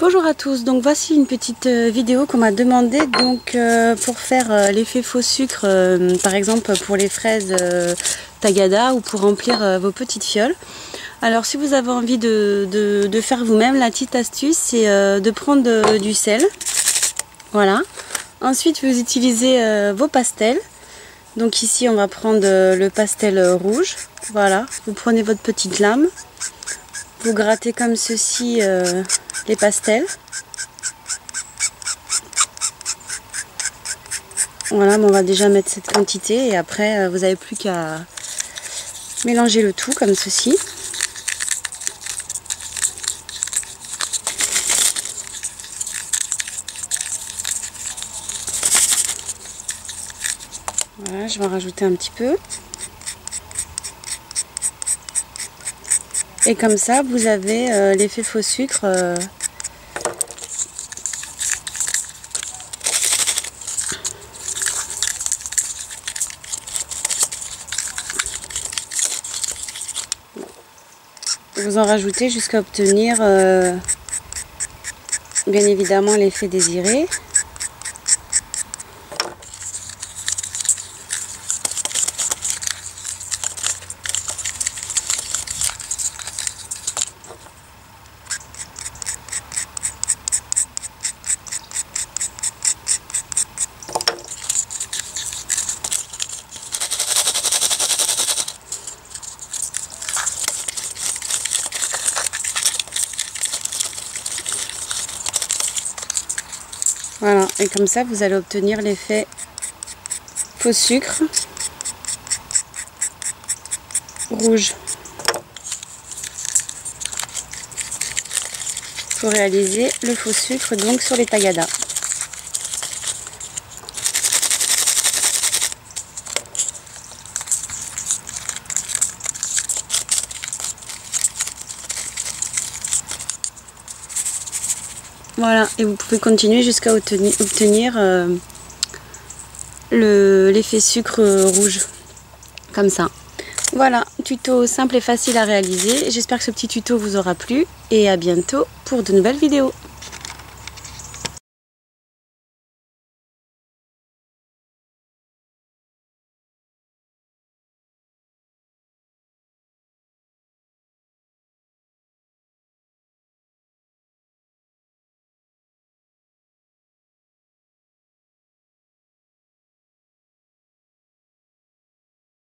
Bonjour à tous, donc voici une petite euh, vidéo qu'on m'a demandé euh, pour faire euh, l'effet faux sucre par exemple pour les fraises tagada ou pour remplir vos petites fioles. Alors si vous avez envie de, faire vous-même, la petite astuce c'est de prendre du sel. Voilà. Ensuite vous utilisez vos pastels. Donc ici on va prendre le pastel rouge. Voilà. Vous prenez votre petite lame. Vous grattez comme ceci les pastels. Voilà, on va déjà mettre cette quantité et après euh, vous n'avez plus qu'à mélanger le tout comme ceci. Voilà, je vais en rajouter un petit peu. Et comme ça, vous avez euh, l'effet faux sucre euh, vous en rajoutez jusqu'à obtenir euh, bien évidemment l'effet désiré. Voilà, et comme ça, vous allez obtenir l'effet faux sucre rouge. Pour réaliser le faux sucre donc sur les tagadas. Voilà, et vous pouvez continuer jusqu'à obtenir, euh, l'effet sucre rouge, comme ça. Voilà, tuto simple et facile à réaliser. J'espère que ce petit tuto vous aura plu et à bientôt pour de nouvelles vidéos.